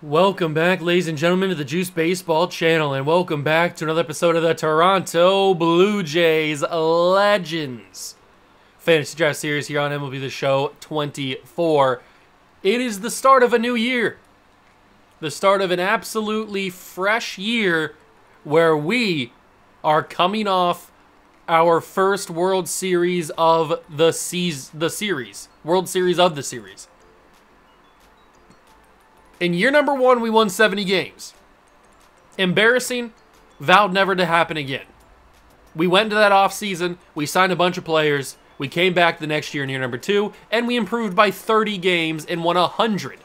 Welcome back, ladies and gentlemen, to the Juice Baseball channel, and welcome back to another episode of the Toronto Blue Jays Legends Fantasy Draft Series here on MLB The Show 24. It is the start of a new year, the start of an absolutely fresh year where we are coming off our first World Series of the seas- the series, World Series of the series. In year number one, we won 70 games. Embarrassing, vowed never to happen again. We went into that offseason, we signed a bunch of players, we came back the next year in year number two, and we improved by 30 games and won 100.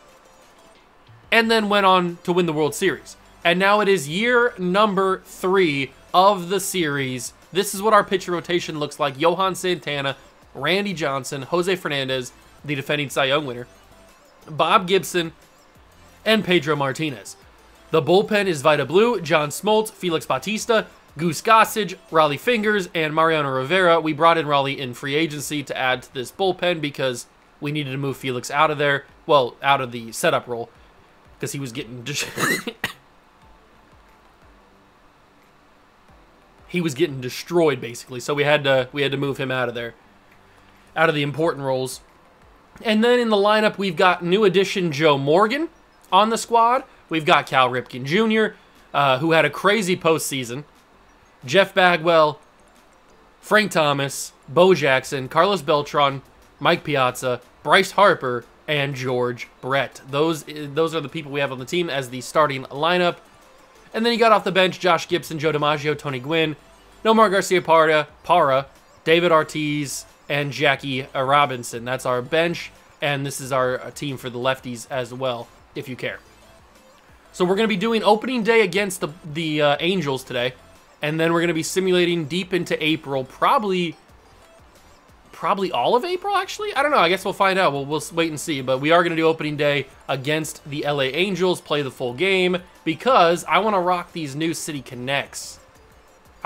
And then went on to win the World Series. And now it is year number three of the series. This is what our pitcher rotation looks like. Johan Santana, Randy Johnson, Jose Fernandez, the defending Cy Young winner, Bob Gibson, and Pedro Martinez. The bullpen is Vida Blue, John Smoltz, Felix Bautista, Goose Gossage, Rollie Fingers, and Mariano Rivera. We brought in Rollie in free agency to add to this bullpen because we needed to move Felix out of there. Well, out of the setup role because he was getting he was getting destroyed basically. So we had to we had to move him out of there, out of the important roles. And then in the lineup we've got new addition Joe Morgan on the squad. We've got Cal Ripken Jr., uh, who had a crazy postseason. Jeff Bagwell, Frank Thomas, Bo Jackson, Carlos Beltran, Mike Piazza, Bryce Harper, and George Brett. Those those are the people we have on the team as the starting lineup. And then you got off the bench Josh Gibson, Joe DiMaggio, Tony Gwynn, Nomar Garciaparra, Para, David Ortiz, and Jackie Robinson. That's our bench, and this is our team for the lefties as well, if you care. So we're going to be doing opening day against the, the uh, Angels today, and then we're going to be simulating deep into April, probably probably all of April, actually. I don't know. I guess we'll find out. We'll, we'll wait and see. But we are going to do opening day against the LA Angels, play the full game, because I want to rock these new City Connects.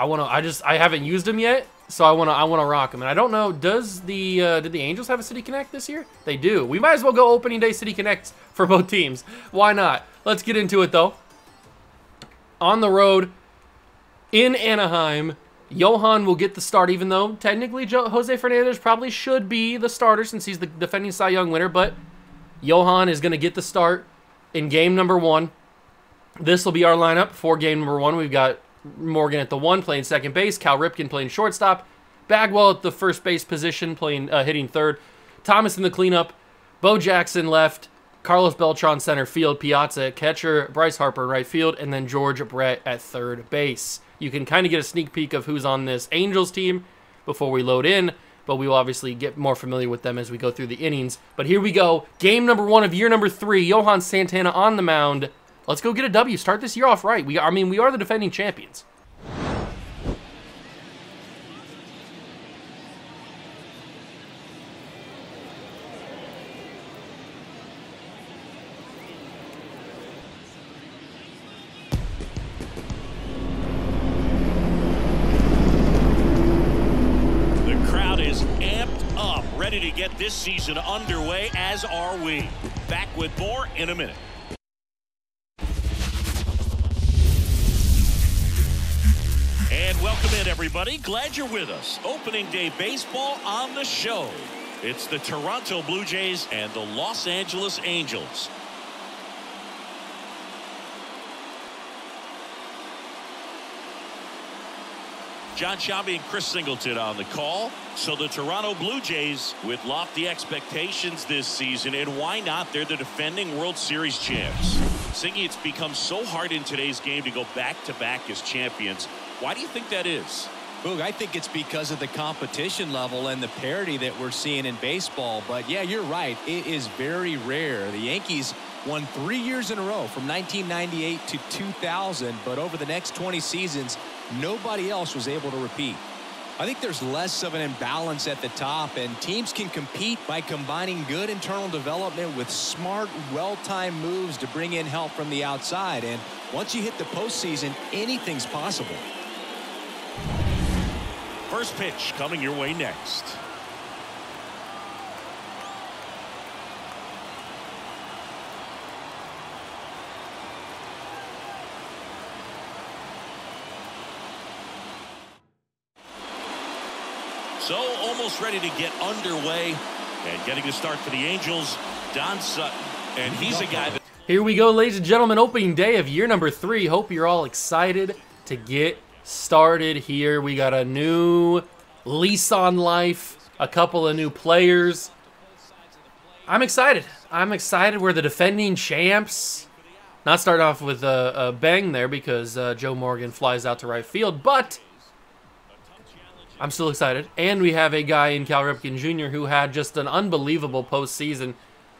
I want to, I just, I haven't used them yet, so I want to, I want to rock them. And I don't know, does the, uh, did the Angels have a City Connect this year? They do. We might as well go opening day City Connects for both teams. Why not? Let's get into it, though. On the road in Anaheim, Johan will get the start, even though technically Jose Fernandez probably should be the starter since he's the defending Cy Young winner. But Johan is going to get the start in game number one. This will be our lineup for game number one. We've got Morgan at the one playing second base, Cal Ripken playing shortstop, Bagwell at the first base position playing uh, hitting third, Thomas in the cleanup, Bo Jackson left, Carlos Beltran center field, Piazza catcher, Bryce Harper right field, and then George Brett at third base. You can kind of get a sneak peek of who's on this Angels team before we load in, but we will obviously get more familiar with them as we go through the innings. But here we go. Game number one of year number three. Johan Santana on the mound. Let's go get a W. Start this year off right. We, I mean, we are the defending champions. Season underway, as are we. Back with more in a minute. And welcome in, everybody. Glad you're with us. Opening day baseball on the show. It's the Toronto Blue Jays and the Los Angeles Angels. Jon Sciambi and Chris Singleton on the call. So the Toronto Blue Jays with lofty expectations this season, and why not? They're the defending World Series champs. Singy, it's become so hard in today's game to go back-to-back -back as champions. Why do you think that is? Boog, I think it's because of the competition level and the parity that we're seeing in baseball. But yeah, you're right. It is very rare. The Yankees won three years in a row from 1998 to 2000. But over the next 20 seasons, nobody else was able to repeat. I think there's less of an imbalance at the top, and teams can compete by combining good internal development with smart, well-timed moves to bring in help from the outside. And once you hit the postseason, anything's possible. First pitch coming your way next. So almost ready to get underway and getting the start for the Angels, Don Sutton. And he's a guy that Here we go, ladies and gentlemen, opening day of year number three. Hope you're all excited to get started here. We got a new lease on life, a couple of new players. I'm excited. I'm excited. We're the defending champs. Not start off with a, a bang there because uh, Joe Morgan flies out to right field, but I'm still excited. And we have a guy in Cal Ripken Jr. who had just an unbelievable postseason.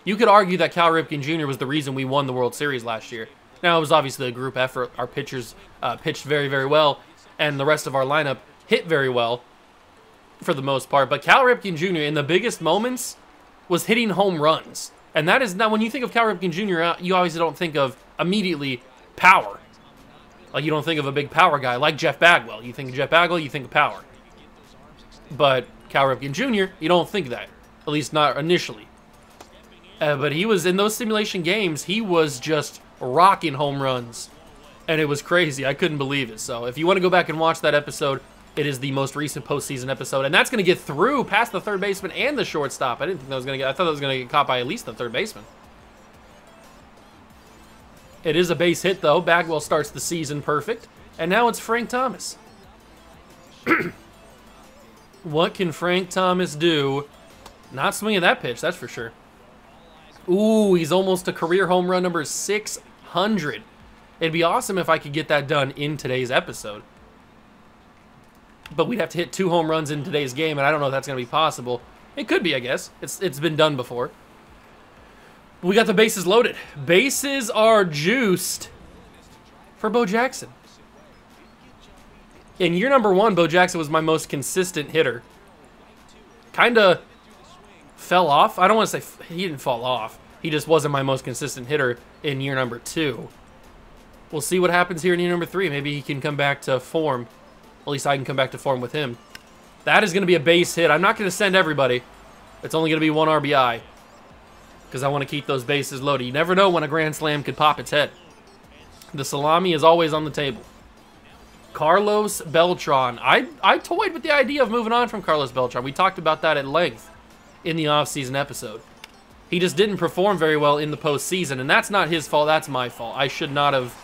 You could argue that Cal Ripken Jr. was the reason we won the World Series last year. Now, it was obviously a group effort. Our pitchers uh, pitched very, very well, and the rest of our lineup hit very well for the most part. But Cal Ripken Jr. in the biggest moments was hitting home runs. And that is now, when you think of Cal Ripken Jr., uh, you obviously don't think of immediately power. Like, you don't think of a big power guy like Jeff Bagwell. You think of Jeff Bagwell, you think of power. But Cal Ripken Jr., you don't think that. At least not initially. Uh, but he was in those simulation games, he was just rocking home runs. And it was crazy. I couldn't believe it. So if you want to go back and watch that episode, it is the most recent postseason episode. And that's going to get through past the third baseman and the shortstop. I didn't think that was going to get, I thought that was going to get caught by at least the third baseman. It is a base hit, though. Bagwell starts the season perfect. And now it's Frank Thomas. what can Frank Thomas do? Not swinging that pitch, that's for sure. Ooh, he's almost a career home run number 600. It'd be awesome if I could get that done in today's episode. But we'd have to hit two home runs in today's game, and I don't know if that's going to be possible. It could be, I guess. It's It's been done before. We got the bases loaded. Bases are juiced for Bo Jackson. In year number one, Bo Jackson was my most consistent hitter. Kind of fell off. I don't want to say he didn't fall off. He just wasn't my most consistent hitter in year number two. We'll see what happens here in year number three. Maybe he can come back to form. At least I can come back to form with him. That is going to be a base hit. I'm not going to send everybody. It's only going to be one RBI. Because I want to keep those bases loaded. You never know when a Grand Slam could pop its head. The salami is always on the table. Carlos Beltran. I, I toyed with the idea of moving on from Carlos Beltran. We talked about that at length in the offseason episode. He just didn't perform very well in the postseason, and that's not his fault. That's my fault. I should not have.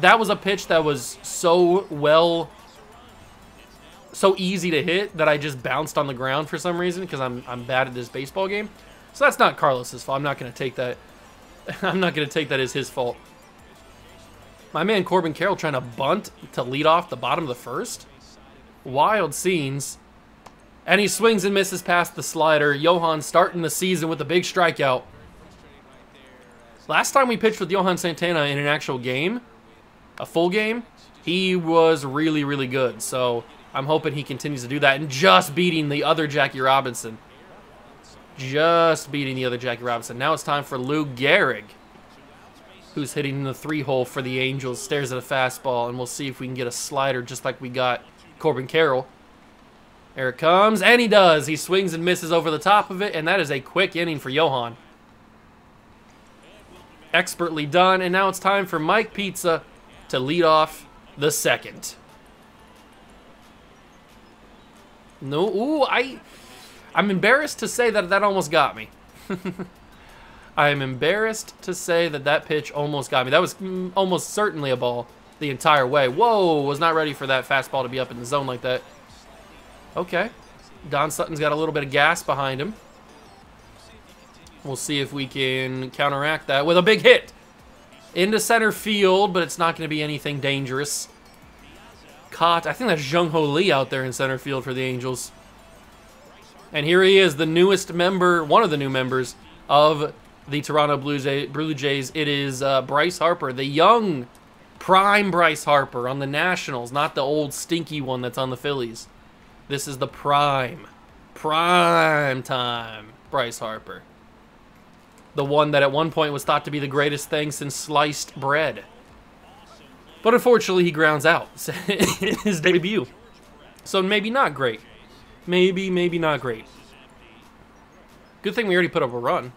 That was a pitch that was so well, so easy to hit that I just bounced on the ground for some reason because I'm I'm bad at this baseball game. So that's not Carlos's fault. I'm not going to take that. I'm not going to take that as his fault. My man Corbin Carroll trying to bunt to lead off the bottom of the first. Wild scenes. And he swings and misses past the slider. Johan starting the season with a big strikeout. Last time we pitched with Johan Santana in an actual game, a full game, he was really, really good. So I'm hoping he continues to do that. And just beating the other Jackie Robinson. Just beating the other Jackie Robinson. Now it's time for Lou Gehrig, who's hitting the three hole for the Angels. Stares at a fastball, and we'll see if we can get a slider just like we got Corbin Carroll. There it comes, and he does. He swings and misses over the top of it, and that is a quick inning for Johan. Expertly done, and now it's time for Mike Piazza to lead off the second. No, ooh, I, I'm embarrassed to say that that almost got me. I am embarrassed to say that that pitch almost got me. That was mm, almost certainly a ball the entire way. Whoa, was not ready for that fastball to be up in the zone like that. Okay. Don Sutton's got a little bit of gas behind him. We'll see if we can counteract that with a big hit. Into center field, but it's not going to be anything dangerous. Caught. I think that's Jung Hoo Lee out there in center field for the Angels. And here he is, the newest member, one of the new members of the Toronto Blue, Jay, Blue Jays. It is uh, Bryce Harper, the young, prime Bryce Harper on the Nationals, not the old stinky one that's on the Phillies. This is the prime, prime time Bryce Harper. The one that at one point was thought to be the greatest thing since sliced bread. But unfortunately, he grounds out in his debut. So maybe not great. Maybe, maybe not great. Good thing we already put up a run.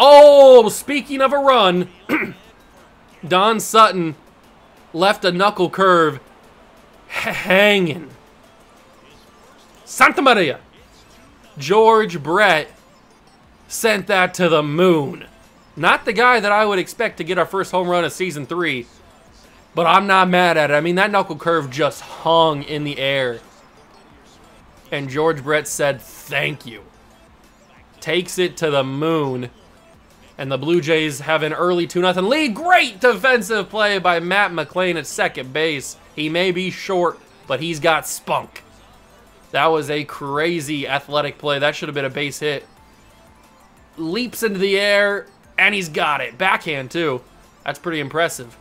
Oh, speaking of a run, Don Sutton left a knuckle curve hanging Santa Maria. George Brett sent that to the moon. Not the guy that I would expect to get our first home run of season three, but I'm not mad at it. I mean, that knuckle curve just hung in the air. And George Brett said, thank you. Takes it to the moon. And the Blue Jays have an early 2-0 lead. Great defensive play by Matt McLain at second base. He may be short, but he's got spunk. That was a crazy athletic play. That should have been a base hit. Leaps into the air, and he's got it. Backhand, too. That's pretty impressive.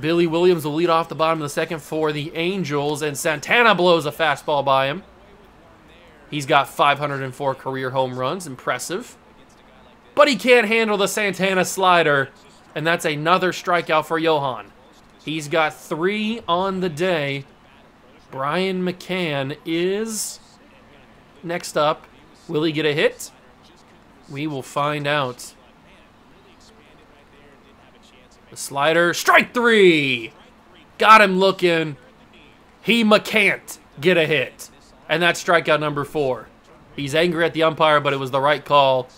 Billy Williams will lead off the bottom of the second for the Angels, and Santana blows a fastball by him. He's got 504 career home runs. Impressive. But he can't handle the Santana slider, and that's another strikeout for Johan. He's got three on the day. Brian McCann is next up. Will he get a hit? We will find out. The slider, strike three! Got him looking. He can't get a hit. And that's strikeout number four. He's angry at the umpire, but it was the right call.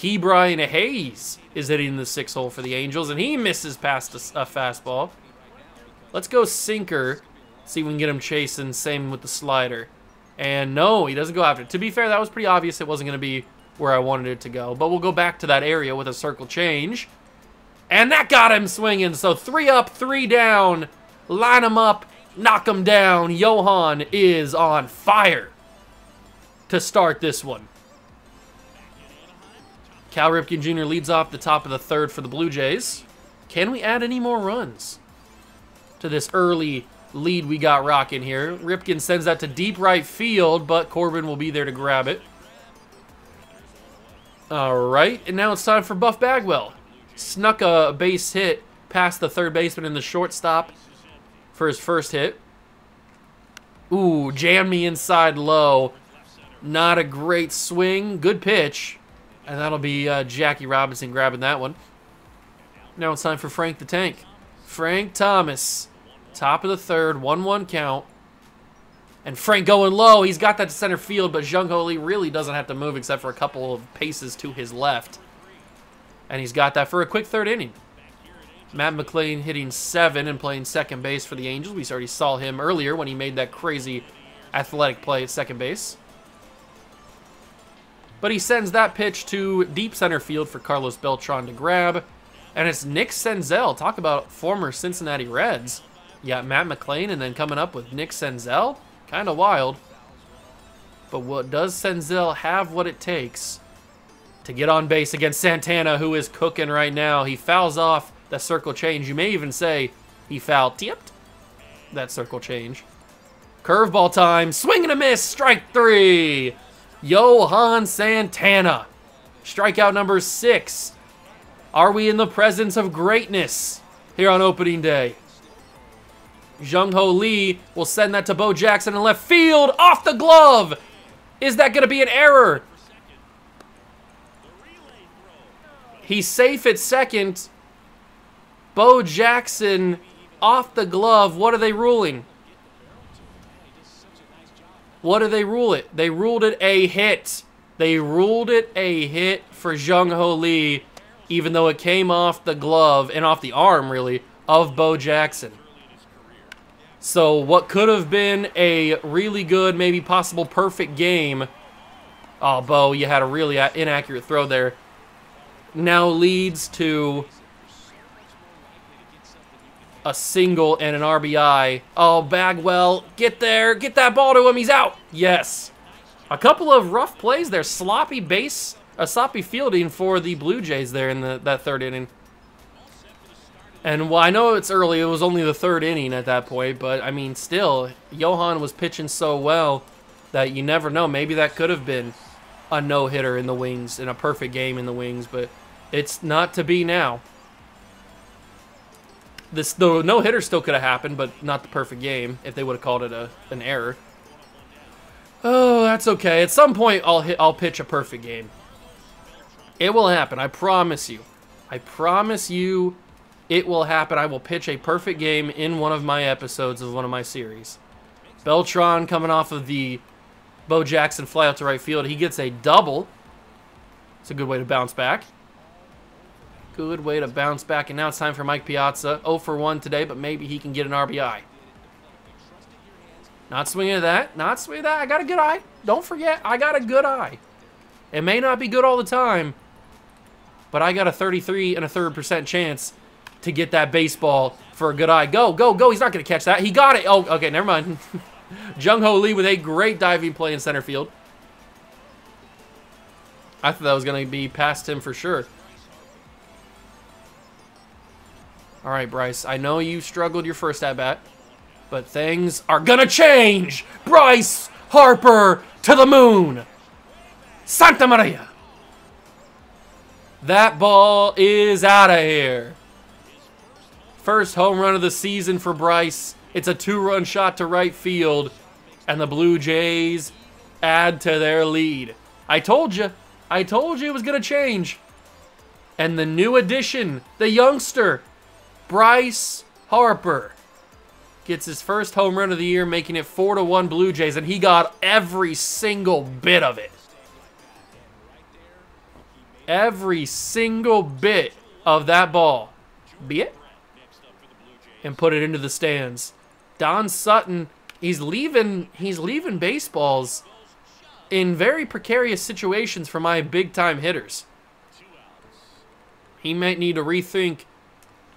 Ke'Bryan Hayes is hitting the six hole for the Angels, and he misses past a, a fastball. Let's go sinker. See if we can get him chasing. Same with the slider. And no, he doesn't go after it. To be fair, that was pretty obvious it wasn't going to be where I wanted it to go. But we'll go back to that area with a circle change. And that got him swinging. So three up, three down. Line him up, knock him down. Johan is on fire to start this one. Cal Ripken Jr. leads off the top of the third for the Blue Jays. Can we add any more runs to this early lead we got rocking here? Ripken sends that to deep right field, but Corbin will be there to grab it. All right, and now it's time for Buff Bagwell. Snuck a base hit past the third baseman in the shortstop for his first hit. Ooh, jammed me inside low. Not a great swing. Good pitch. And that'll be uh, Jackie Robinson grabbing that one. Now it's time for Frank the Tank. Frank Thomas. Top of the third, 1-1 count. And Frank going low. He's got that to center field, but Jung Hoo Lee really doesn't have to move except for a couple of paces to his left. And he's got that for a quick third inning. Matt McLain hitting seven and playing second base for the Angels. We already saw him earlier when he made that crazy athletic play at second base. But he sends that pitch to deep center field for Carlos Beltran to grab. And it's Nick Senzel. Talk about former Cincinnati Reds. Got Matt McLain and then coming up with Nick Senzel. Kind of wild. But what does Senzel have what it takes to get on base against Santana, who is cooking right now? He fouls off the circle change. You may even say he foul tipped that circle change. Curveball time. Swing and a miss. Strike three. Johan Santana. Strikeout number six. Are we in the presence of greatness here on opening day? Jung Hoo Lee will send that to Bo Jackson in left field. Off the glove. Is that going to be an error? He's safe at second. Bo Jackson off the glove. What are they ruling? What do they rule it? They ruled it a hit. They ruled it a hit for Jung Hoo Lee, even though it came off the glove and off the arm, really, of Bo Jackson. So what could have been a really good, maybe possible perfect game. Oh, Bo, you had a really inaccurate throw there. Now leads to a single and an RBI. Oh, Bagwell, get there. Get that ball to him. He's out. Yes. A couple of rough plays there. Sloppy base, a sloppy fielding for the Blue Jays there in the, that third inning. And well, I know it's early. It was only the third inning at that point. But, I mean, still, Johan was pitching so well that you never know. Maybe that could have been a no-hitter in the wings, in a perfect game in the wings. But it's not to be now. This the no hitter still could have happened, but not the perfect game if they would have called it a an error. Oh, that's okay. At some point, I'll hit. I'll pitch a perfect game. It will happen. I promise you. I promise you, it will happen. I will pitch a perfect game in one of my episodes of one of my series. Beltran coming off of the Bo Jackson fly out to right field. He gets a double. It's a good way to bounce back. Good way to bounce back. And now it's time for Mike Piazza. 0 for 1 today, but maybe he can get an RBI. Not swinging at that. Not swinging at that. I got a good eye. Don't forget, I got a good eye. It may not be good all the time, but I got a 33 and a third percent chance to get that baseball for a good eye. Go, go, go. He's not going to catch that. He got it. Oh, okay, never mind. Jung Hoo Lee with a great diving play in center field. I thought that was going to be past him for sure. All right, Bryce. I know you struggled your first at bat, but things are to change. Bryce Harper to the moon. Santa Maria. That ball is out of here. First home run of the season for Bryce. It's a two-run shot to right field, and the Blue Jays add to their lead. I told you. I told you it was going to change. And the new addition, the youngster, Bryce Harper, gets his first home run of the year, making it 4 to 1 Blue Jays, and he got every single bit of it. Every single bit of that ball. Be it? And put it into the stands. Don Sutton, he's leaving he's leaving baseballs in very precarious situations for my big time hitters. He might need to rethink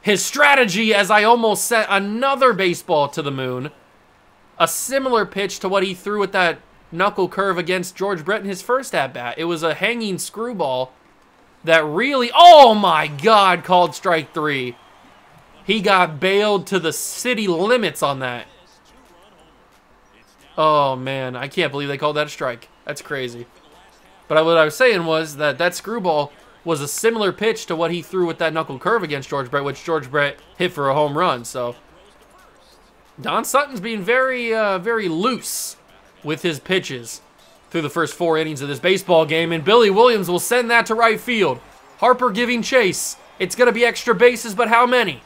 his strategy as I almost sent another baseball to the moon. A similar pitch to what he threw with that knuckle curve against George Brett in his first at bat. It was a hanging screwball that really, oh my God, called strike three. He got bailed to the city limits on that. Oh man, I can't believe they called that a strike. That's crazy. But what I was saying was that that screwball was a similar pitch to what he threw with that knuckle curve against George Brett, which George Brett hit for a home run. So Don Sutton's being very, uh, very loose with his pitches through the first four innings of this baseball game, and Billy Williams will send that to right field. Harper giving chase. It's going to be extra bases, but how many?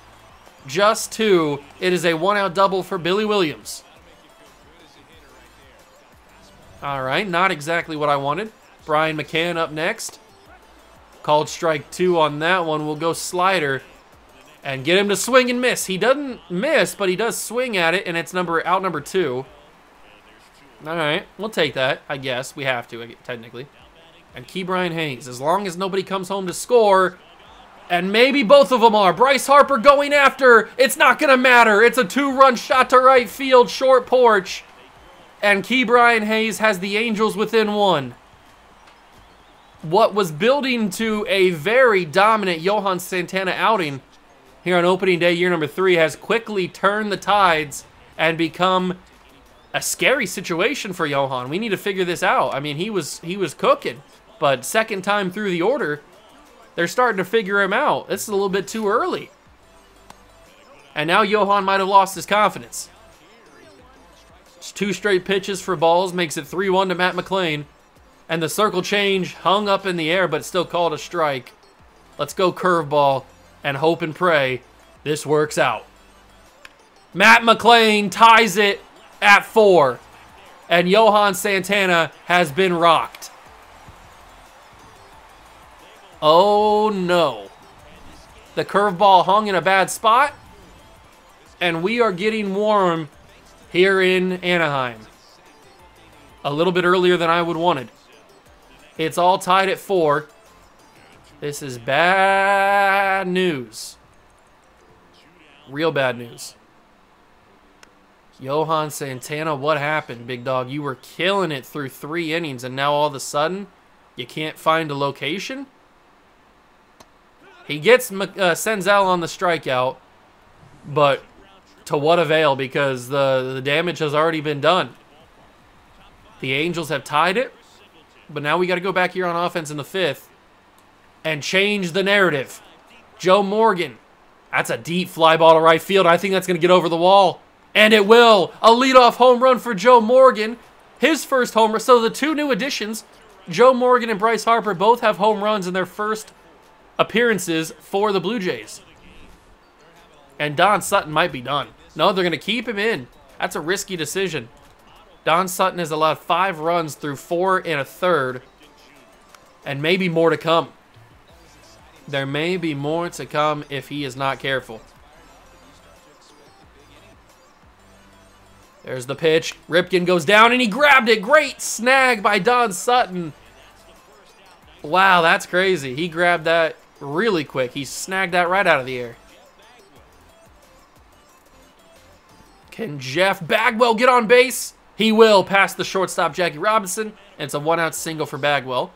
Just two. It is a one-out double for Billy Williams. All right, not exactly what I wanted. Brian McCann up next. Called strike two on that one. We'll go slider and get him to swing and miss. He doesn't miss, but he does swing at it, and it's number out number two. All right, we'll take that, I guess. We have to, technically. And Ke'Bryan Hayes, as long as nobody comes home to score, and maybe both of them are. Bryce Harper going after. It's not going to matter. It's a two-run shot to right field, short porch. And Ke'Bryan Hayes has the Angels within one. What was building to a very dominant Johan Santana outing here on opening day, year number three, has quickly turned the tides and become a scary situation for Johan. We need to figure this out. I mean, he was he was cooking, but second time through the order, they're starting to figure him out. This is a little bit too early. And now Johan might have lost his confidence. It's two straight pitches for balls makes it 3-1 to Matt McLain. And the circle change hung up in the air, but still called a strike. Let's go curveball and hope and pray this works out. Matt McLain ties it at four. And Johan Santana has been rocked. Oh no. The curveball hung in a bad spot. And we are getting warm here in Anaheim. A little bit earlier than I would wanted. It's all tied at four. This is bad news. Real bad news. Johan Santana, what happened, big dog? You were killing it through three innings, and now all of a sudden, you can't find a location? He gets uh, Senzel on the strikeout, but to what avail? Because the, the damage has already been done. The Angels have tied it, but now we got to go back here on offense in the fifth and change the narrative. Joe Morgan, that's a deep fly ball to right field. I think that's going to get over the wall. And it will. A leadoff home run for Joe Morgan. His first home run. So the two new additions, Joe Morgan and Bryce Harper, both have home runs in their first appearances for the Blue Jays. And Don Sutton might be done. No, they're going to keep him in. That's a risky decision. Don Sutton has allowed five runs through four and a third, and maybe more to come. There may be more to come if he is not careful. There's the pitch. Ripken goes down and he grabbed it. Great snag by Don Sutton. Wow, that's crazy. He grabbed that really quick. He snagged that right out of the air. Can Jeff Bagwell get on base? He will pass the shortstop Jackie Robinson. And it's a one out single for Bagwell.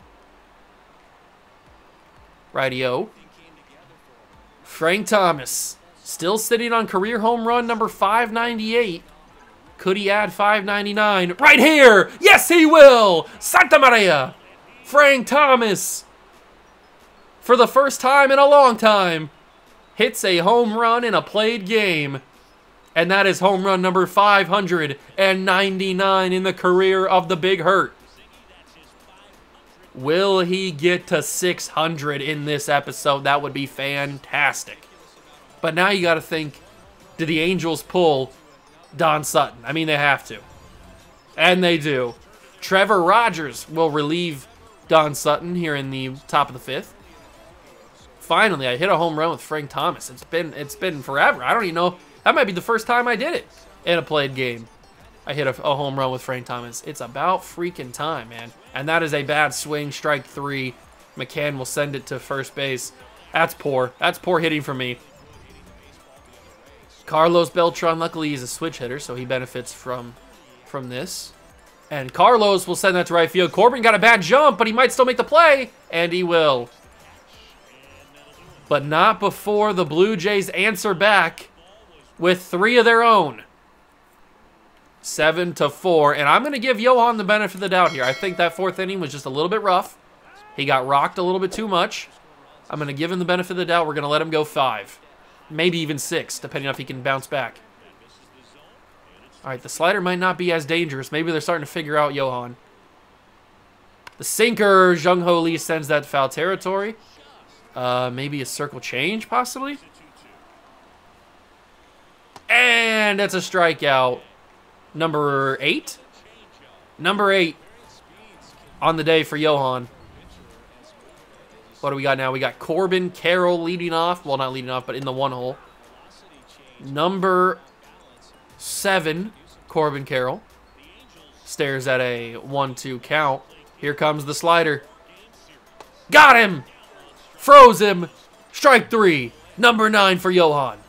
Rightio. Frank Thomas. Still sitting on career home run number 598. Could he add 599? Right here! Yes, he will! Santa Maria! Frank Thomas, for the first time in a long time, hits a home run in a played game. And that is home run number 599 in the career of the Big Hurt. Will he get to 600 in this episode? That would be fantastic. But now you got to think, do the Angels pull Don Sutton. I mean, they have to. And they do. Trevor Rogers will relieve Don Sutton here in the top of the fifth. Finally, I hit a home run with Frank Thomas. It's been it's been forever. I don't even know. That might be the first time I did it in a played game. I hit a, a home run with Frank Thomas. It's about freaking time, man. And that is a bad swing, strike three. McCann will send it to first base. That's poor. That's poor hitting for me. Carlos Beltran, luckily he's a switch hitter, so he benefits from from this. And Carlos will send that to right field. Corbin got a bad jump, but he might still make the play. And he will. But not before the Blue Jays answer back with three of their own. Seven to four. And I'm going to give Johan the benefit of the doubt here. I think that fourth inning was just a little bit rough. He got rocked a little bit too much. I'm going to give him the benefit of the doubt. We're going to let him go five maybe even six, depending on if he can bounce back. All right, the slider might not be as dangerous. Maybe they're starting to figure out Johan. The sinker, Jung Hoo Lee sends that foul territory. Uh, maybe a circle change, possibly. And that's a strikeout. Number eight? Number eight on the day for Johan. What do we got now? We got Corbin Carroll leading off. Well, not leading off, but in the one hole. Number seven, Corbin Carroll. Stares at a one-two count. Here comes the slider. Got him! Froze him. Strike three. Number nine for Johan.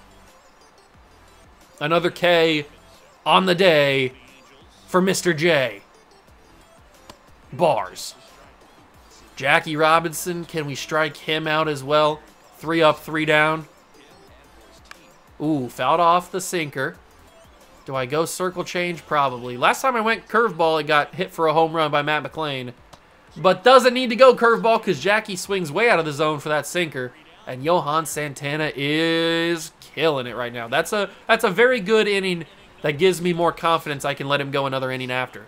Another K on the day for Mr. J. Bars. Jackie Robinson, can we strike him out as well? Three up, three down. Ooh, fouled off the sinker. Do I go circle change? Probably. Last time I went curveball, it got hit for a home run by Matt McLain. But doesn't need to go curveball because Jackie swings way out of the zone for that sinker. And Johan Santana is killing it right now. That's a that's a very good inning that gives me more confidence I can let him go another inning after.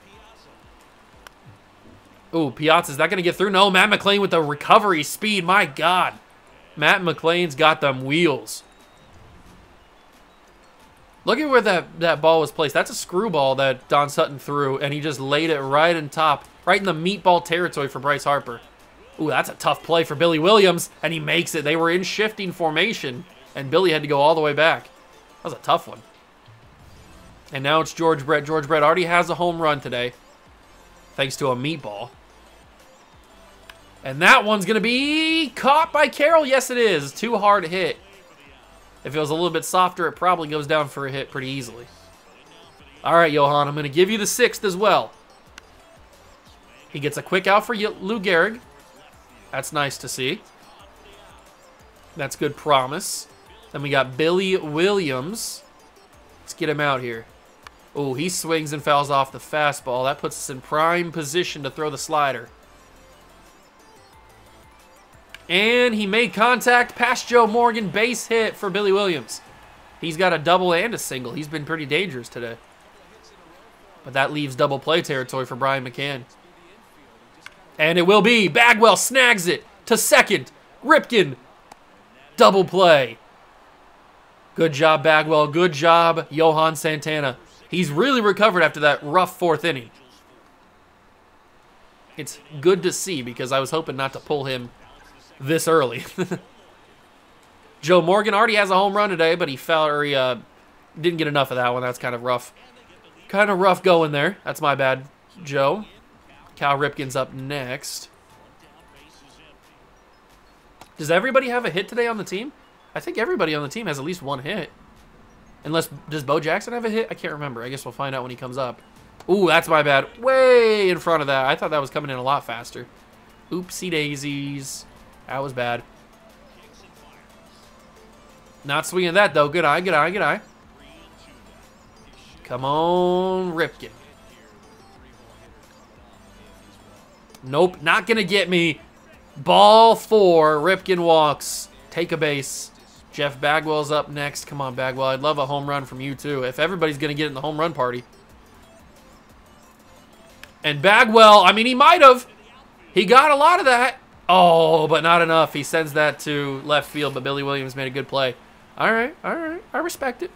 Ooh, Piazza, is that going to get through? No, Matt McLain with the recovery speed. My God. Matt McLain's got them wheels. Look at where that, that ball was placed. That's a screwball that Don Sutton threw, and he just laid it right in top, right in the meatball territory for Bryce Harper. Ooh, that's a tough play for Billy Williams, and he makes it. They were in shifting formation, and Billy had to go all the way back. That was a tough one. And now it's George Brett. George Brett already has a home run today, thanks to a meatball. And that one's going to be caught by Carroll. Yes, it is. Too hard hit. If it was a little bit softer, it probably goes down for a hit pretty easily. All right, Johan, I'm going to give you the sixth as well. He gets a quick out for Lou Gehrig. That's nice to see. That's good promise. Then we got Billy Williams. Let's get him out here. Oh, he swings and fouls off the fastball. That puts us in prime position to throw the slider. And he made contact past Joe Morgan. Base hit for Billy Williams. He's got a double and a single. He's been pretty dangerous today. But that leaves double play territory for Brian McCann. And it will be. Bagwell snags it to second. Ripken. Double play. Good job, Bagwell. Good job, Johan Santana. He's really recovered after that rough fourth inning. It's good to see because I was hoping not to pull him this early. Joe Morgan already has a home run today, but he fell or he uh, didn't get enough of that one. That's kind of rough. Kind of rough going there. That's my bad, Joe. Cal Ripken's up next. Does everybody have a hit today on the team? I think everybody on the team has at least one hit. Unless, does Bo Jackson have a hit? I can't remember. I guess we'll find out when he comes up. Ooh, that's my bad. Way in front of that. I thought that was coming in a lot faster. Oopsie daisies. That was bad. Not swinging that, though. Good eye, good eye, good eye. Come on, Ripken. Nope, not going to get me. Ball four. Ripken walks. Take a base. Jeff Bagwell's up next. Come on, Bagwell. I'd love a home run from you, too. If everybody's going to get in the home run party. And Bagwell, I mean, he might have. He got a lot of that. Oh, but not enough. He sends that to left field, but Billy Williams made a good play. All right, all right. I respect it.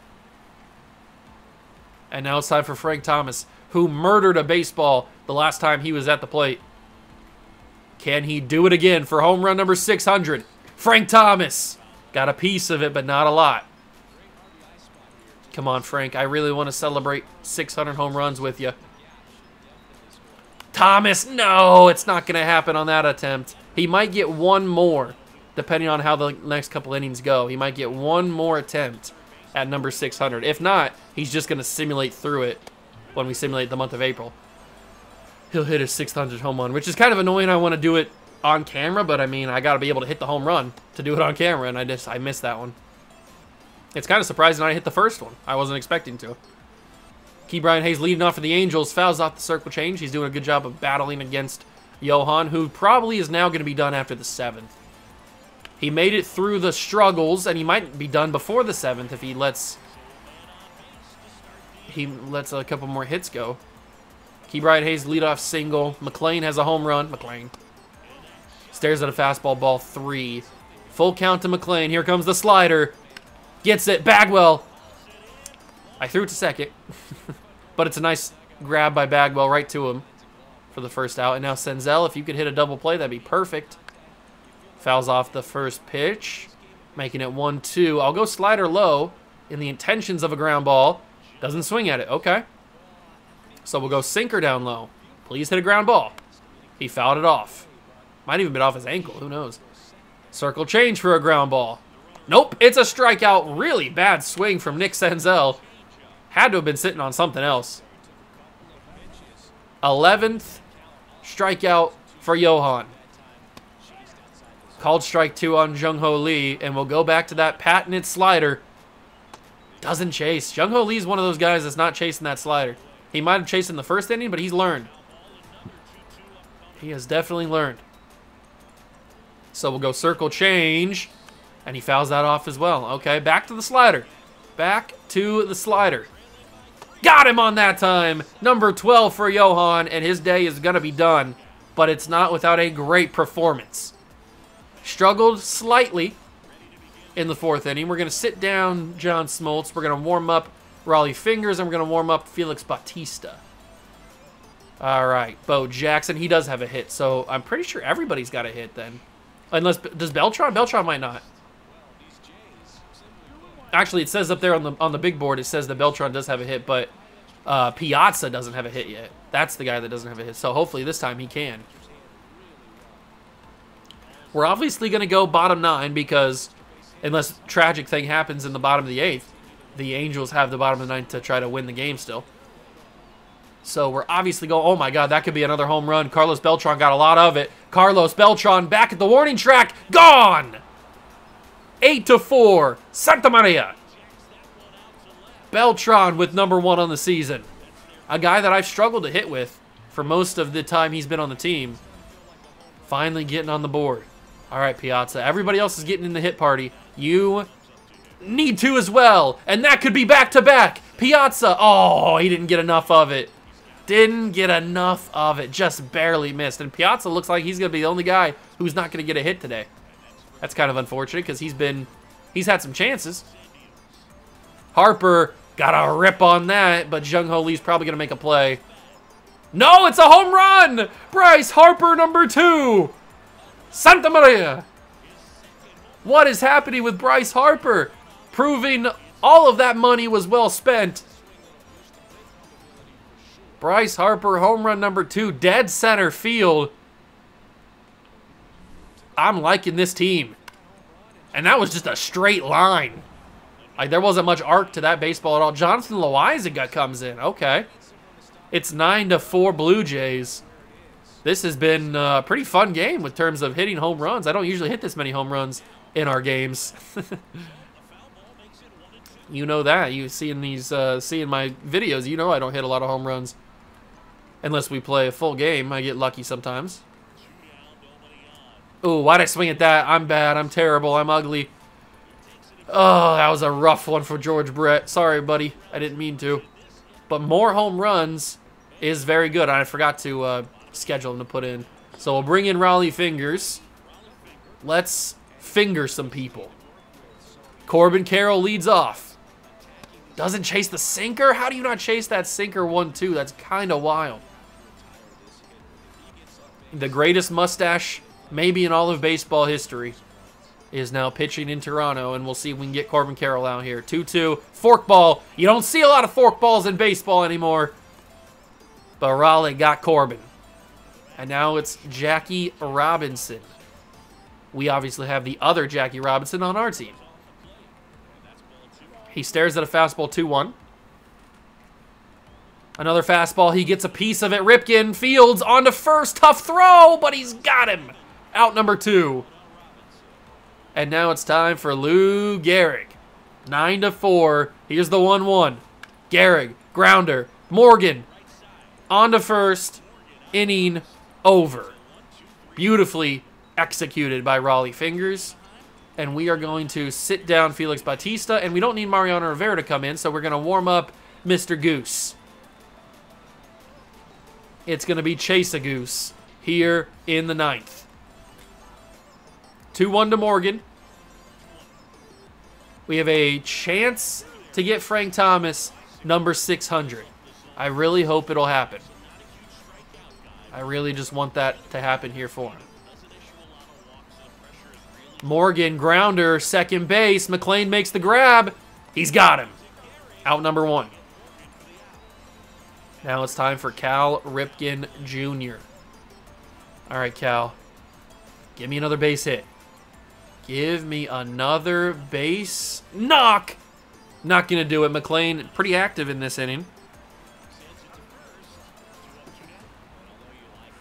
And now it's time for Frank Thomas, who murdered a baseball the last time he was at the plate. Can he do it again for home run number 600? Frank Thomas. Got a piece of it, but not a lot. Come on, Frank. I really want to celebrate 600 home runs with you. Thomas, no, it's not going to happen on that attempt. He might get one more, depending on how the next couple innings go. He might get one more attempt at number 600. If not, he's just going to simulate through it when we simulate the month of April. He'll hit his 600 home run, which is kind of annoying. I want to do it on camera, but I mean, I got to be able to hit the home run to do it on camera, and I just I missed that one. It's kind of surprising I hit the first one. I wasn't expecting to. Ke'Bryan Hayes leading off for the Angels, fouls off the circle change. He's doing a good job of battling against Johan, who probably is now going to be done after the seventh. He made it through the struggles, and he might be done before the seventh if he lets he lets a couple more hits go. Ke'Bryan Hayes leadoff single. McLain has a home run. McLain stares at a fastball, ball three. Full count to McLain. Here comes the slider. Gets it. Bagwell. I threw it to second, but it's a nice grab by Bagwell right to him for the first out. And now Senzel, if you could hit a double play, that'd be perfect. Fouls off the first pitch, making it 1-2. I'll go slider low in the intentions of a ground ball. Doesn't swing at it. Okay. So we'll go sinker down low. Please hit a ground ball. He fouled it off. Might even been off his ankle. Who knows? Circle change for a ground ball. Nope, it's a strikeout. Really bad swing from Nick Senzel. Had to have been sitting on something else. 11th strikeout for Johan. Called strike two on Jung Hoo Lee, and we'll go back to that patented slider. Doesn't chase. Jung Hoo Lee's one of those guys that's not chasing that slider. He might have chased in the first inning, but he's learned. He has definitely learned. So we'll go circle change, and he fouls that off as well. Okay, back to the slider. Back to the slider. Got him on that time. Number 12 for Johan, and his day is going to be done, but it's not without a great performance. Struggled slightly in the fourth inning. We're going to sit down John Smoltz. We're going to warm up Rollie Fingers, and we're going to warm up Felix Bautista. All right, Bo Jackson, he does have a hit, so I'm pretty sure everybody's got a hit then. Unless, does Beltran? Beltran might not. Actually, it says up there on the on the big board, it says that Beltran does have a hit, but uh, Piazza doesn't have a hit yet. That's the guy that doesn't have a hit, so hopefully this time he can. We're obviously going to go bottom nine because unless tragic thing happens in the bottom of the eighth, the Angels have the bottom of the ninth to try to win the game still. So we're obviously going, oh my God, that could be another home run. Carlos Beltran got a lot of it. Carlos Beltran back at the warning track. Gone! 8 to 4. Santa Maria. Beltran with number one on the season. A guy that I've struggled to hit with for most of the time he's been on the team. Finally getting on the board. All right, Piazza. Everybody else is getting in the hit party. You need to as well. And that could be back-to-back. -back. Piazza. Oh, he didn't get enough of it. Didn't get enough of it. Just barely missed. And Piazza looks like he's going to be the only guy who's not going to get a hit today. That's kind of unfortunate because he's been, he's had some chances. Harper Got a rip on that, but Jung Hoo Lee's probably going to make a play. No, it's a home run! Bryce Harper, number two! Santa Maria! What is happening with Bryce Harper? Proving all of that money was well spent. Bryce Harper, home run number two, dead center field. I'm liking this team. And that was just a straight line. Like, there wasn't much arc to that baseball at all. Jonathan Loaisiga comes in. Okay. It's 9 to 4 Blue Jays. This has been a pretty fun game with terms of hitting home runs. I don't usually hit this many home runs in our games. you know that. You see in these, uh, seeing my videos, you know I don't hit a lot of home runs. Unless we play a full game. I get lucky sometimes. Ooh, why'd I swing at that? I'm bad. I'm terrible. I'm ugly. Oh, that was a rough one for George Brett. Sorry, buddy. I didn't mean to. But more home runs is very good. I forgot to uh, schedule him to put in. So we'll bring in Rollie Fingers. Let's finger some people. Corbin Carroll leads off. Doesn't chase the sinker? How do you not chase that sinker 1-2? That's kind of wild. The greatest mustache maybe in all of baseball history is now pitching in Toronto, and we'll see if we can get Corbin Carroll out here. 2-2, fork ball. You don't see a lot of fork balls in baseball anymore. But Rollie got Corbin. And now it's Jackie Robinson. We obviously have the other Jackie Robinson on our team. He stares at a fastball 2-1. Another fastball. He gets a piece of it. Ripken Fields on to first. Tough throw, but he's got him. Out number two. And now it's time for Lou Gehrig. 9 to 4. Here's the 1 1. Gehrig, grounder. Morgan. On to first. Inning over. Beautifully executed by Rollie Fingers. And we are going to sit down Felix Bautista. And we don't need Mariano Rivera to come in, so we're going to warm up Mr. Goose. It's going to be Chase a Goose here in the ninth. 2-1 to Morgan. We have a chance to get Frank Thomas number 600. I really hope it'll happen. I really just want that to happen here for him. Morgan, grounder, second base. McLain makes the grab. He's got him. Out number one. Now it's time for Cal Ripken Jr. All right, Cal. Give me another base hit. Give me another base knock. Not going to do it. McLain pretty active in this inning.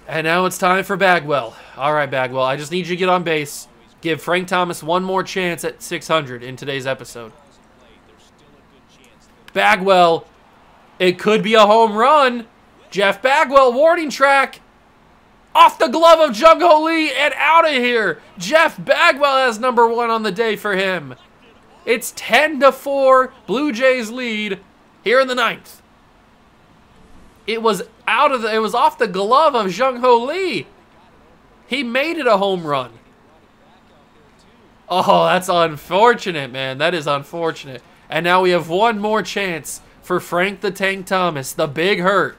And now it's time for Bagwell. All right, Bagwell. I just need you to get on base. Give Frank Thomas one more chance at 600 in today's episode. Bagwell. It could be a home run. Jeff Bagwell, warning track. Off the glove of Jung Hoo Lee and out of here. Jeff Bagwell has number one on the day for him. It's 10 to 4. Blue Jays lead here in the ninth. It was out of the, it was off the glove of Jung Hoo Lee. He made it a home run. Oh, that's unfortunate, man. That is unfortunate. And now we have one more chance for Frank the Tank Thomas, the big hurt,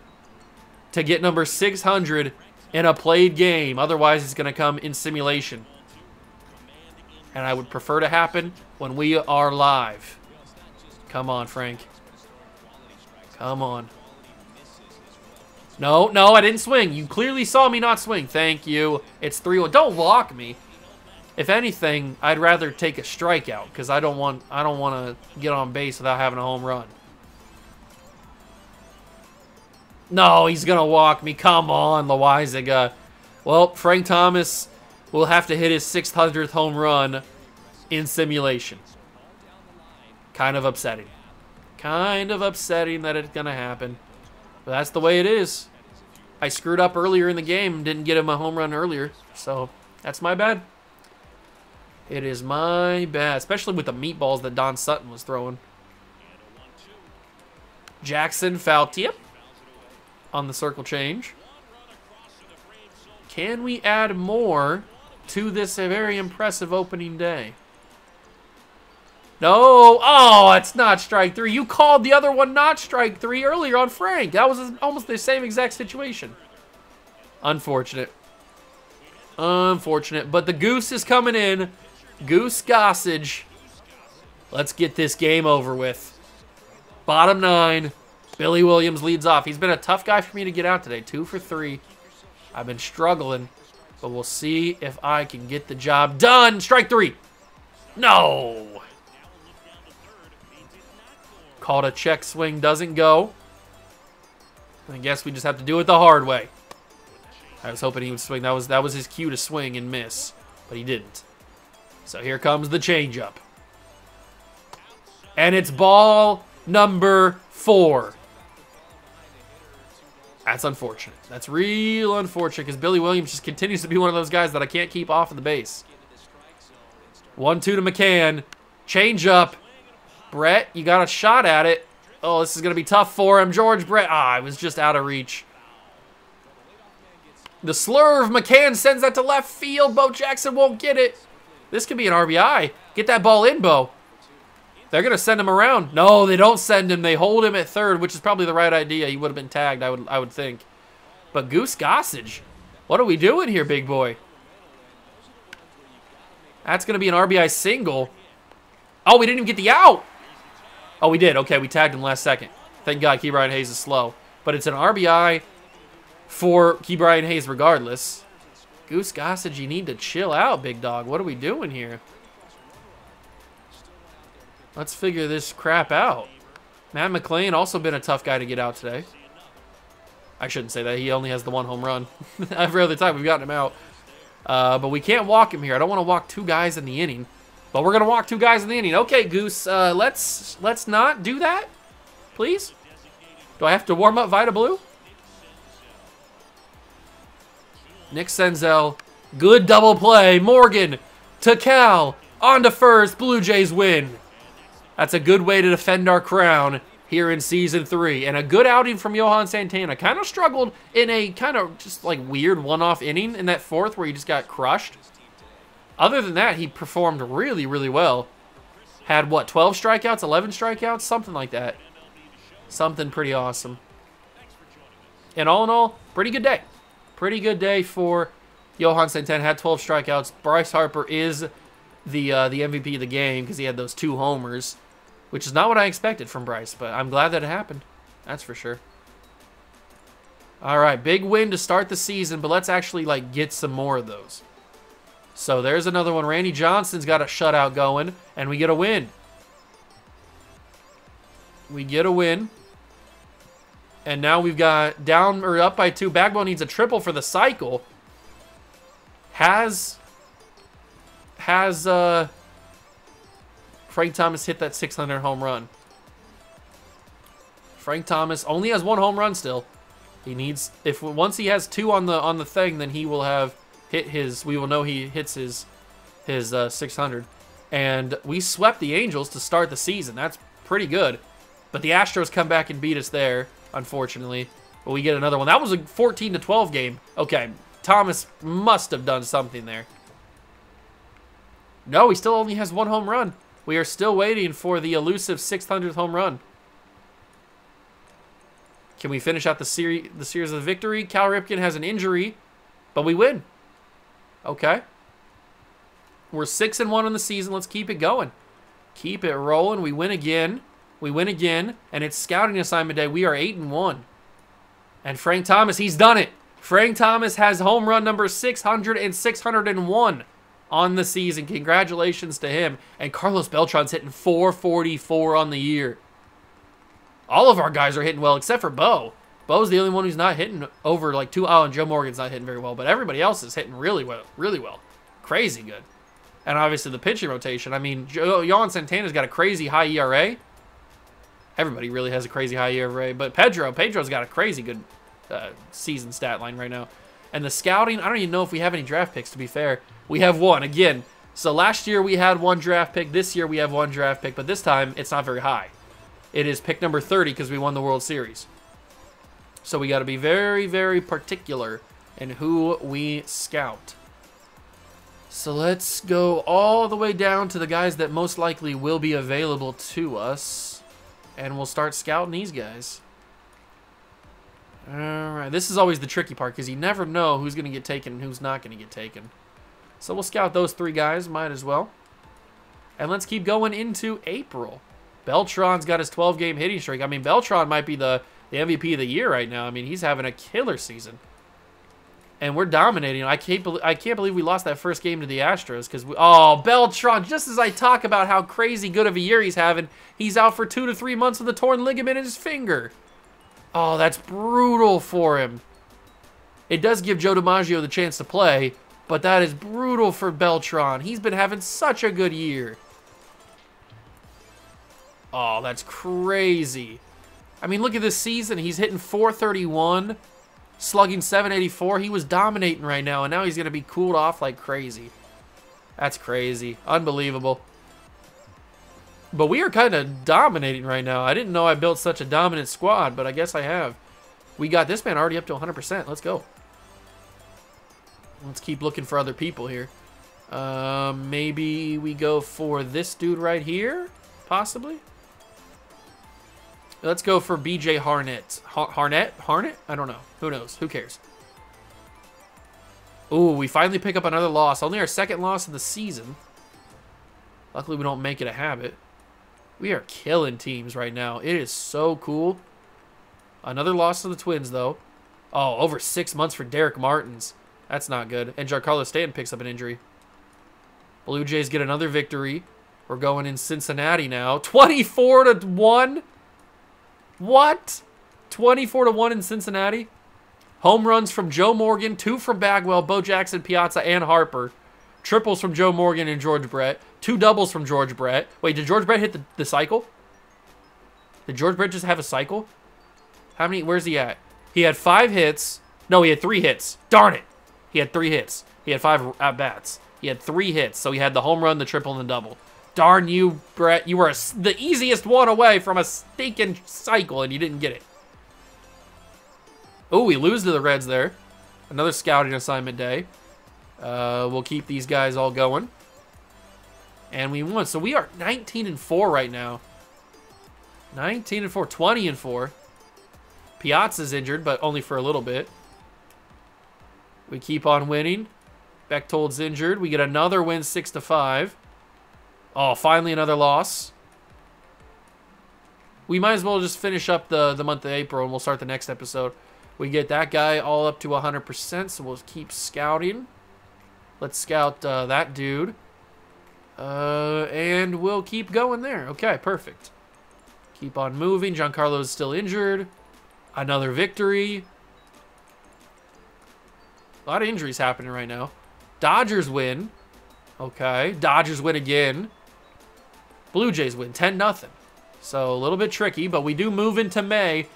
to get number 600 in a played game. Otherwise, it's going to come in simulation. And I would prefer to happen when we are live. Come on, Frank. Come on. No, no, I didn't swing. You clearly saw me not swing. Thank you. It's 3 Don't walk me. If anything, I'd rather take a strikeout because I don't want I don't want to get on base without having a home run. No, he's going to walk me. Come on, Loaisiga. Well, Frank Thomas will have to hit his 600th home run in simulation. Kind of upsetting. Kind of upsetting that it's going to happen. But that's the way it is. I screwed up earlier in the game. Didn't get him a home run earlier. So, that's my bad. It is my bad. Especially with the meatballs that Don Sutton was throwing. Jackson foul tip on the circle change. Can we add more to this very impressive opening day? No. Oh, it's not strike three. You called the other one not strike three earlier on Frank. That was almost the same exact situation. Unfortunate. Unfortunate. But the Goose is coming in. Goose Gossage. Let's get this game over with. Bottom nine. Billy Williams leads off. He's been a tough guy for me to get out today. Two for three. I've been struggling, but we'll see if I can get the job done. Strike three. No. Called a check swing, doesn't go. I guess we just have to do it the hard way. I was hoping he would swing. That was that was his cue to swing and miss, but he didn't. So here comes the changeup. And it's ball number four. That's unfortunate. That's real unfortunate because Billy Williams just continues to be one of those guys that I can't keep off of the base. One, two to McCann. Change up. Brett, you got a shot at it. Oh, this is going to be tough for him. George Brett. Ah, I was just out of reach. The slurve. McCann sends that to left field. Bo Jackson won't get it. This could be an RBI. Get that ball in, Bo. They're going to send him around. No, they don't send him. They hold him at third, which is probably the right idea. He would have been tagged, I would I would think. But Goose Gossage, what are we doing here, big boy? That's going to be an RBI single. Oh, we didn't even get the out. Oh, we did. Okay, we tagged him last second. Thank God Ke'Bryan Hayes is slow. But it's an RBI for Ke'Bryan Hayes regardless. Goose Gossage, you need to chill out, big dog. What are we doing here? Let's figure this crap out. Matt McLain also been a tough guy to get out today. I shouldn't say that. He only has the one home run. Every other time we've gotten him out. Uh, but we can't walk him here. I don't want to walk two guys in the inning. But we're going to walk two guys in the inning. Okay, Goose, uh, let's let's not do that, please. Do I have to warm up Vida Blue? Nick Senzel, good double play. Morgan to Cal, on to first. Blue Jays win. That's a good way to defend our crown here in season three. And a good outing from Johan Santana. Kind of struggled in a kind of just like weird one-off inning in that fourth where he just got crushed. Other than that, he performed really, really well. Had what, 12 strikeouts, 11 strikeouts, something like that. Something pretty awesome. And all in all, pretty good day. Pretty good day for Johan Santana. Had 12 strikeouts. Bryce Harper is the uh, the MVP of the game because he had those two homers which is not what I expected from Bryce, but I'm glad that it happened. That's for sure. All right, big win to start the season, but let's actually like get some more of those. So there's another one. Randy Johnson's got a shutout going, and we get a win. We get a win. And now we've got down or up by two. Backbone needs a triple for the cycle. Has has uh Frank Thomas hit that 600 home run. Frank Thomas only has one home run still. He needs if once he has two on the on the thing, then he will have hit his. We will know he hits his his uh, 600. And we swept the Angels to start the season. That's pretty good. But the Astros come back and beat us there, unfortunately. But we get another one. That was a 14 to 12 game. Okay, Thomas must have done something there. No, he still only has one home run. We are still waiting for the elusive 600th home run. Can we finish out the series the series of the victory? Cal Ripken has an injury, but we win. Okay. We're 6 and 1 in the season. Let's keep it going. Keep it rolling. We win again. We win again, and it's scouting assignment day. We are 8 and 1. And Frank Thomas, he's done it. Frank Thomas has home run number 600 and 601 on the season. Congratulations to him. And Carlos Beltran's hitting 444 on the year. All of our guys are hitting well except for Bo. Bo's the only one who's not hitting over like two. Oh, and Joe Morgan's not hitting very well, but everybody else is hitting really well, really well, crazy good. And obviously the pitching rotation. I mean, Joe, Johan Santana's got a crazy high ERA. Everybody really has a crazy high ERA, but Pedro, Pedro's got a crazy good uh, season stat line right now. And the scouting, I don't even know if we have any draft picks, to be fair. We have one, again. So last year we had one draft pick. This year we have one draft pick, but this time it's not very high. It is pick number 30 because we won the World Series. So we got to be very, very particular in who we scout. So let's go all the way down to the guys that most likely will be available to us. And we'll start scouting these guys. Alright, this is always the tricky part because you never know who's going to get taken and who's not going to get taken. So we'll scout those three guys, might as well. And let's keep going into April. Beltran's got his 12-game hitting streak. I mean, Beltran might be the, the MVP of the year right now. I mean, he's having a killer season and we're dominating. I can't believe I can't believe we lost that first game to the Astros because we oh Beltran. Just as I talk about how crazy good of a year he's having, he's out for two to three months with a torn ligament in his finger. Oh, that's brutal for him. It does give Joe DiMaggio the chance to play, but that is brutal for Beltran. He's been having such a good year. Oh, that's crazy. I mean, look at this season. He's hitting 431 slugging 784. He was dominating right now, and now he's going to be cooled off like crazy. That's crazy. Unbelievable. But we are kind of dominating right now. I didn't know I built such a dominant squad, but I guess I have. We got this man already up to 100%. Let's go. Let's keep looking for other people here. Uh, maybe we go for this dude right here, possibly. Let's go for BJ Harnett. Har Harnett? Harnett? I don't know. Who knows? Who cares? Ooh, we finally pick up another loss. Only our second loss of the season. Luckily, we don't make it a habit. We are killing teams right now. It is so cool. Another loss to the Twins, though. Oh, over six months for Derek Martins. That's not good. And Giancarlo Stanton picks up an injury. Blue Jays get another victory. We're going in Cincinnati now. 24 to 1. What? 24 to 1 in Cincinnati? Home runs from Joe Morgan, two from Bagwell, Bo Jackson, Piazza, and Harper. Triples from Joe Morgan and George Brett. Two doubles from George Brett. Wait, did George Brett hit the, the cycle? Did George Brett just have a cycle? How many? Where's he at? He had five hits. No, he had three hits. Darn it. He had three hits. He had five at bats. He had three hits. So he had the home run, the triple, and the double. Darn you, Brett. You were a, the easiest one away from a stinking cycle, and you didn't get it. Oh, we lose to the Reds there. Another scouting assignment day. Uh, we'll keep these guys all going. And we won. So we are 19 and 4 right now. 19 and 4, 20 and 4. Piazza's injured, but only for a little bit. We keep on winning. Bechtold's injured. We get another win, 6 to 5. Oh, finally another loss. We might as well just finish up the, the month of April and we'll start the next episode. We get that guy all up to 100%, so we'll keep scouting. Let's scout uh, that dude. Uh, and we'll keep going there. Okay, perfect. Keep on moving. Giancarlo's still injured. Another victory. A lot of injuries happening right now. Dodgers win. Okay. Dodgers win again. Blue Jays win 10 nothing. So a little bit tricky, but we do move into May.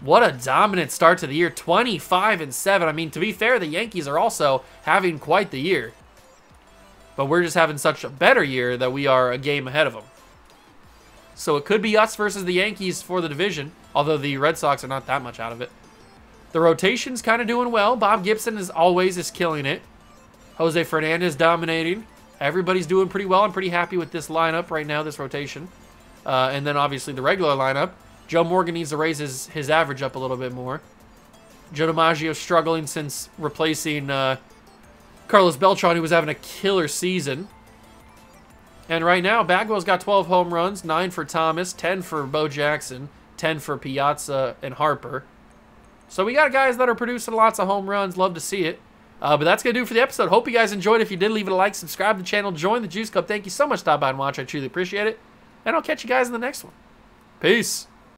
What a dominant start to the year. 25 and 7. I mean, to be fair, the Yankees are also having quite the year. But we're just having such a better year that we are a game ahead of them. So it could be us versus the Yankees for the division, although the Red Sox are not that much out of it. The rotation's kind of doing well. Bob Gibson, is always, is killing it. Jose Fernandez dominating. Everybody's doing pretty well. I'm pretty happy with this lineup right now, this rotation. Uh, and then obviously the regular lineup. Joe Morgan needs to raise his, his average up a little bit more. Joe DiMaggio struggling since replacing uh, Carlos Beltran, who was having a killer season. And right now, Bagwell's got 12 home runs, 9 for Thomas, 10 for Bo Jackson, 10 for Piazza and Harper. So we got guys that are producing lots of home runs. Love to see it. Uh, but that's going to do for the episode. Hope you guys enjoyed. If you did, leave it a like, subscribe to the channel, join the Juice Club. Thank you so much. Stop by and watch. I truly appreciate it. And I'll catch you guys in the next one. Peace.